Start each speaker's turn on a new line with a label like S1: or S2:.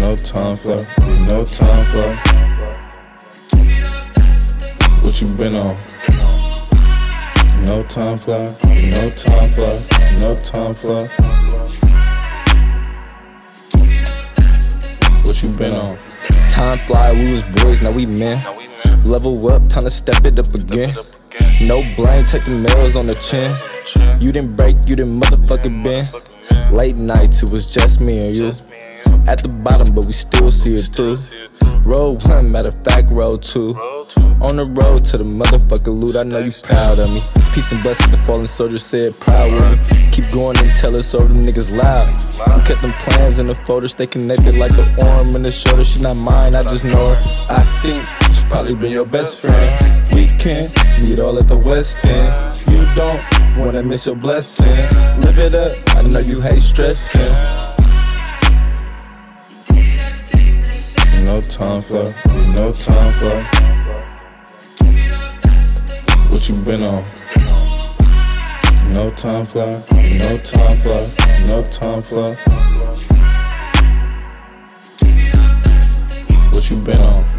S1: no time fly, we no time fly. What you been on? No time fly, we no time fly, no time fly. What you been on?
S2: Time fly, we was boys, now we men. Level up, time to step it up again. No blame, take the nails on the chin. You didn't break, you didn't motherfucking bend. Late nights, it was just me and you. At the bottom, but we still see it through. Road one, matter of fact, road two. On the road to the motherfucker loot, I know you proud of me. Peace and blessings, the fallen soldier said proud with me. Keep going and tell us over the niggas loud. We kept them plans in the folder, stay connected like the arm and the shoulder. She not mine, I just know her. I think she probably been your best friend. We can meet all at the West End. You don't wanna miss your blessing. Live it up, I know you hate stressing.
S1: Time fly, we no time fly. What you been on? No time fly, we no time fly, no time fly. What you been on?